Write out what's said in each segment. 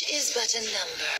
Age is but a number.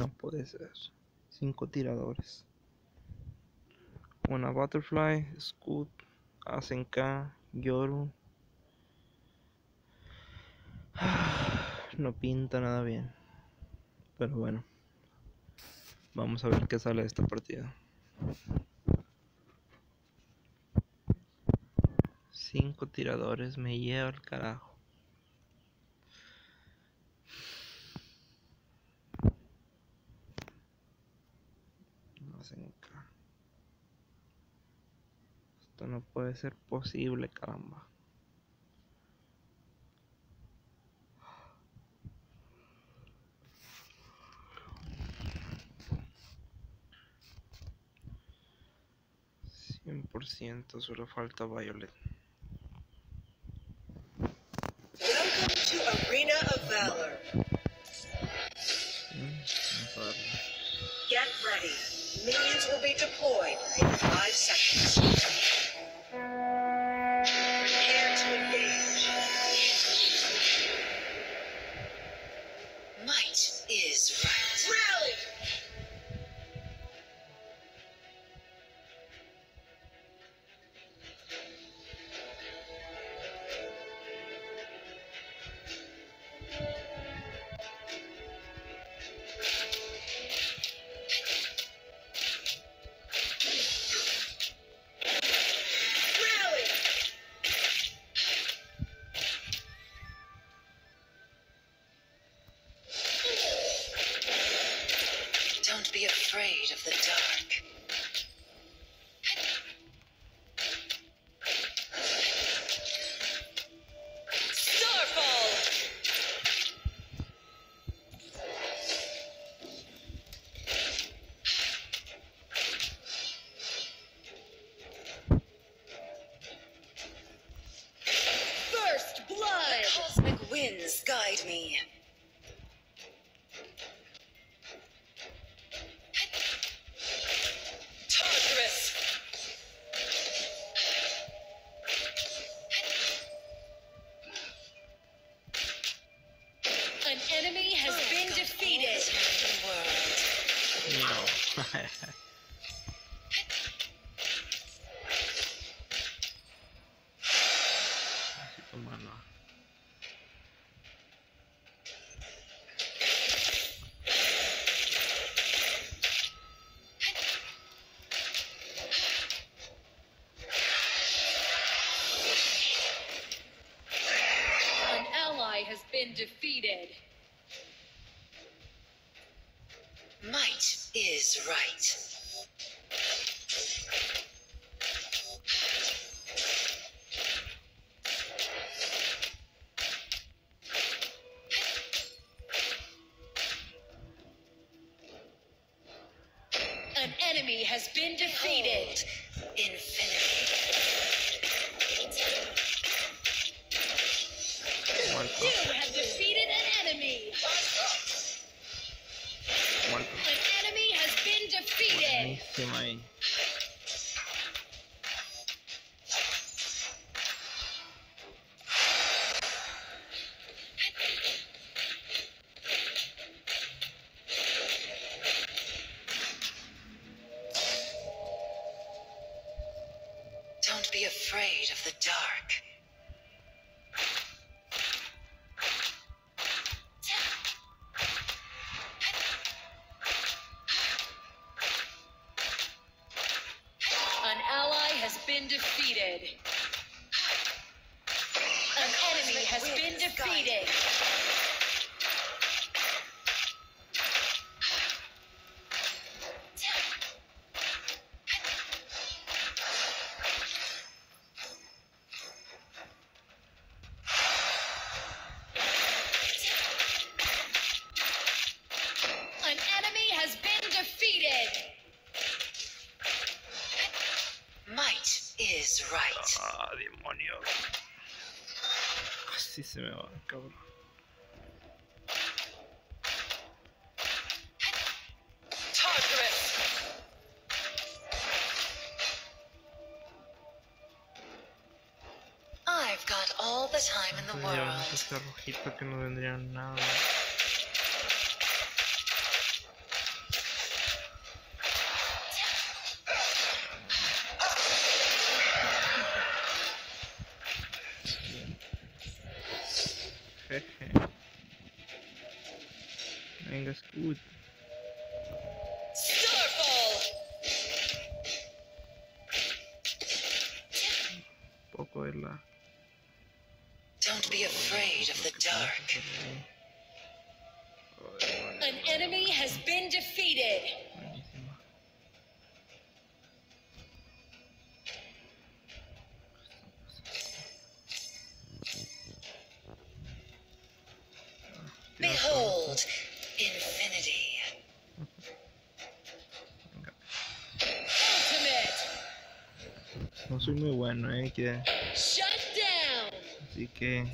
No puede ser. Cinco tiradores. Una Butterfly, Scoot, Asenka, Yoru. No pinta nada bien. Pero bueno. Vamos a ver qué sale de esta partida. Cinco tiradores, me lleva al carajo. Asenka. Esto no puede ser posible, caramba. Cien por ciento, solo falta Violet. Welcome to Arena of Valor. Get ready. Minions will be deployed in five seconds. Thank you. No. is right. Demonios. Casi se me va, cabrón. I've got all the time in the Entonces llevamos world. este rojito que no vendría nada. Buenísimo. Behold, infinity. Venga. No soy muy bueno, eh, que, Shut down. así que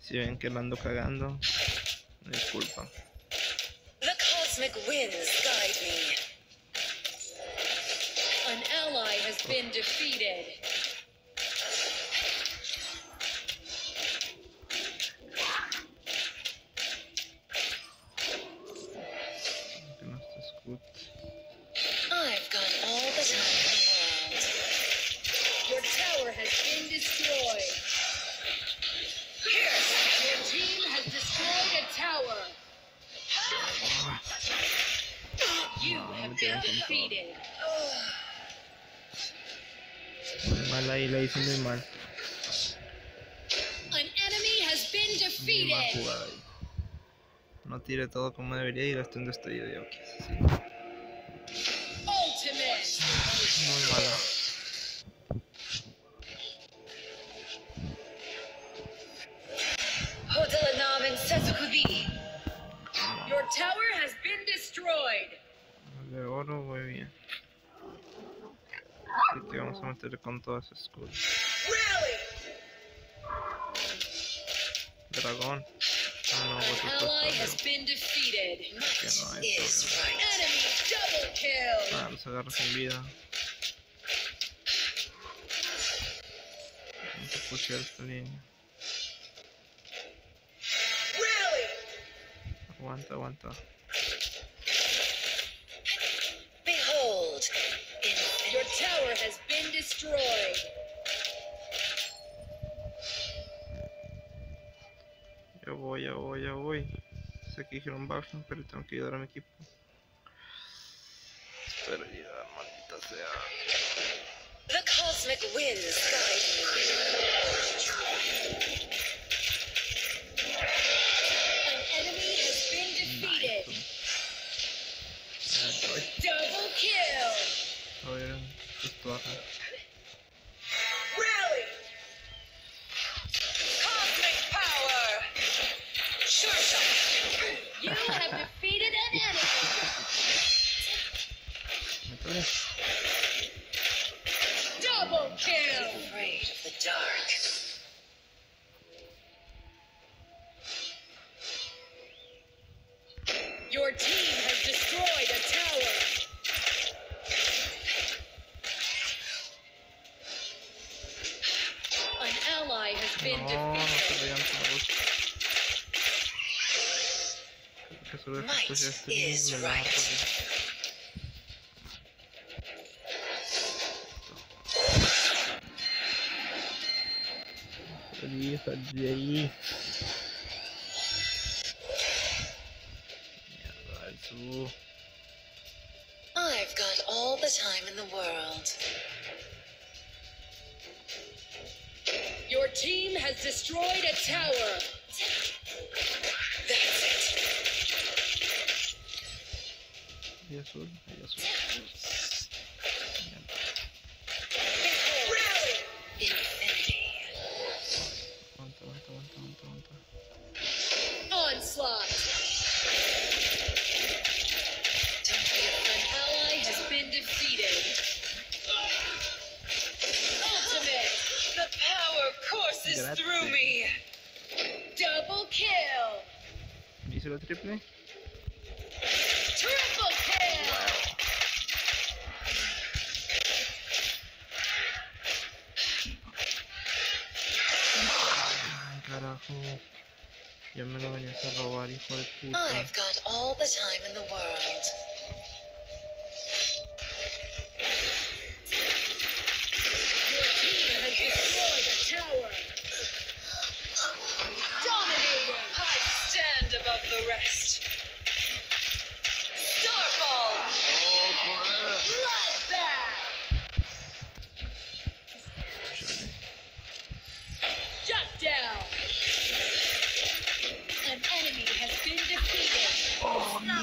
si ven que la ando cagando. The cosmic winds guide me. An ally has been defeated. Hice muy mal. An enemy has been Muy mal jugada ahí. No tiré todo como debería y gasté un destello de Oki. Muy mala. Con todas esas. Rally! Dragón. Ah, no, no. Ah, los agarro sin vida. Vamos a pushear esta línea. Aguanta, aguanta. Been destroyed. Ya voy, ya voy, ya voy. Sé que dijeron backline, pero tengo que ayudar a mi equipo. Espero llegar, maldita sea. The cosmic winds guide An been defeated. Might is right. Isso, aí. this one? Yes. Ay, carajo. Ya me lo venías a robar, hijo de puta. I've got all the time in the world.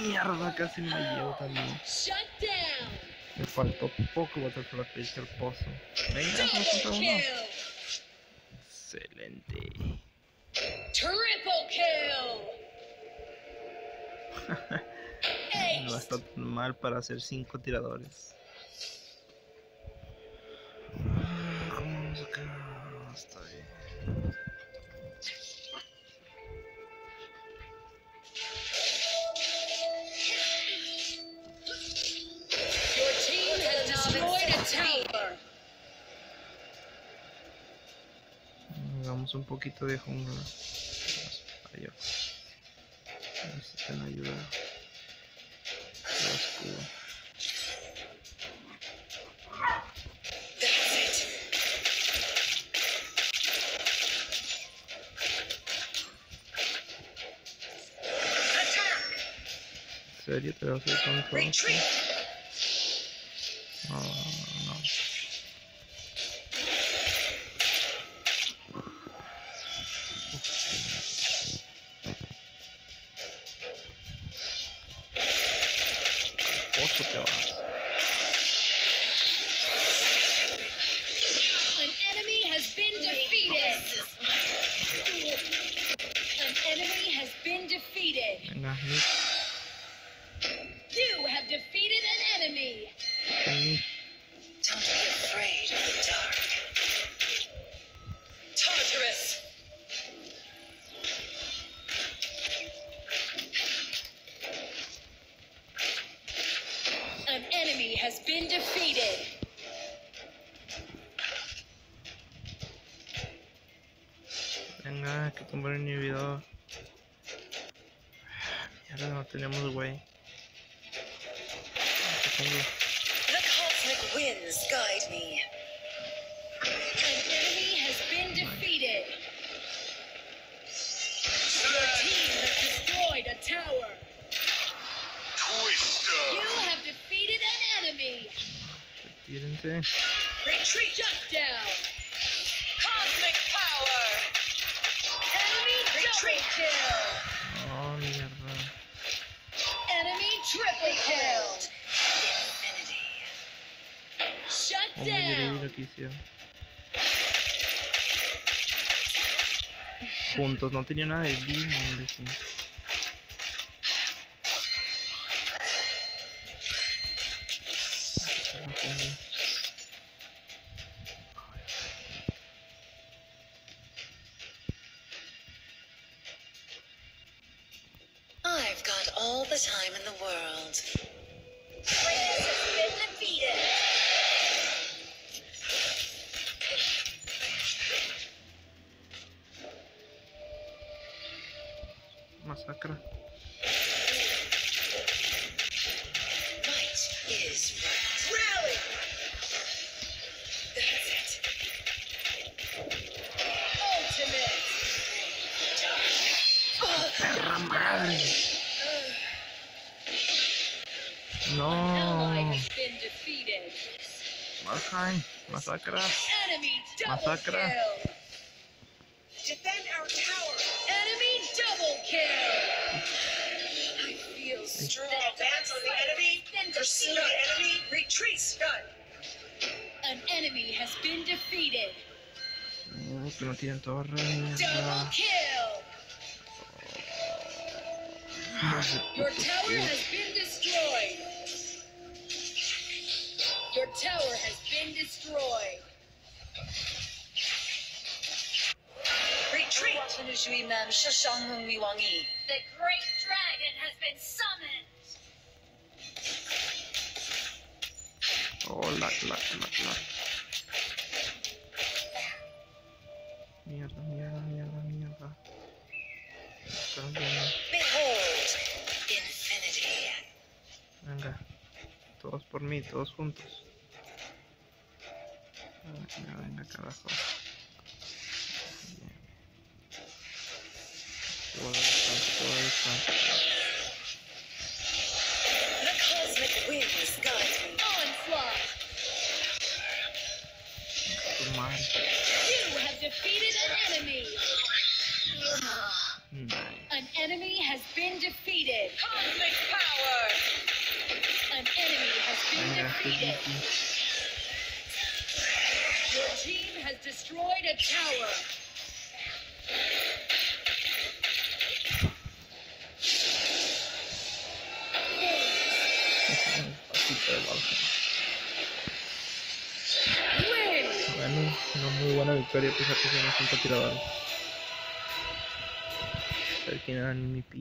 Mierda, casi me llevo también. Me faltó poco botar por la pinche al pozo. Venga, Double uno. Excelente. Triple kill. No está tan mal para hacer cinco tiradores. Tower. Hagamos un poquito de jungla. Allá. Necesitan ayuda. Todo escudo. That's it. ¿En serio te vas a ir con todo দেওয়া An enemy has been defeated. Venga, hay que tumbar el inhibidor. Mierda, no tenemos güey. ¿Qué tengo? The cosmic winds guide me. An enemy has been defeated. Your team has destroyed a tower. An enemy. Retírense. Retreat! Shut down. Cosmic power! Enemy double kill. Oh, mierda. Enemy triple kill. Infinity. Shut Oh, me diré down. lo que. Juntos, no tenía nada de vida, world. Valheim, masacra. Enemy double Masacra. kill. Defend our tower. Enemy double kill. I feel Strong strong. advance on the enemy. Pursue the enemy. Retreat, Scud. An enemy has been defeated. No, que no tienen torre. Double kill. Ah, Your tower has been destroyed. Your tower has been destroyed. Retreat. The great dragon has been summoned. Oh, lag, lag, lag, lag. Mierda, mierda, mierda, mierda. Está bien. Behold, infinity. Venga. Todos por mí, todos juntos que me venga acá abajo. Todo esto, todo esto. An enemy has been defeated. Cosmic power. An enemy has been defeated. Has destroyed a tower. Bueno, una muy buena victoria, pues a pesar de cinco tiradores. A ver quién era el MVP.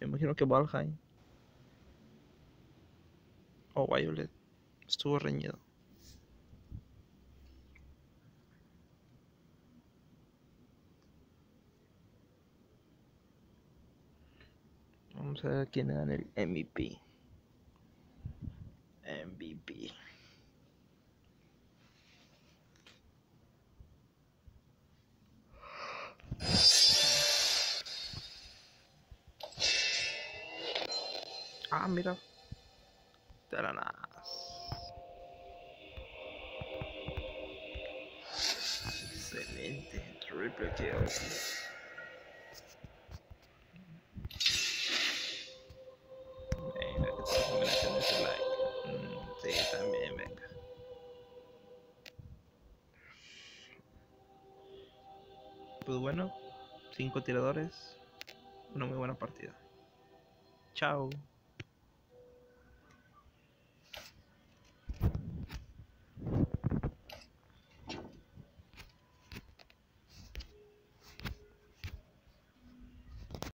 Me imagino que Valheim. O Violet. Estuvo reñido. Vamos a ver quién era el MVP. MVP. Ah, mira. Taranas. Excelente. Triple kill. 5 tiradores. Una muy buena partida. Chao.